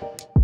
you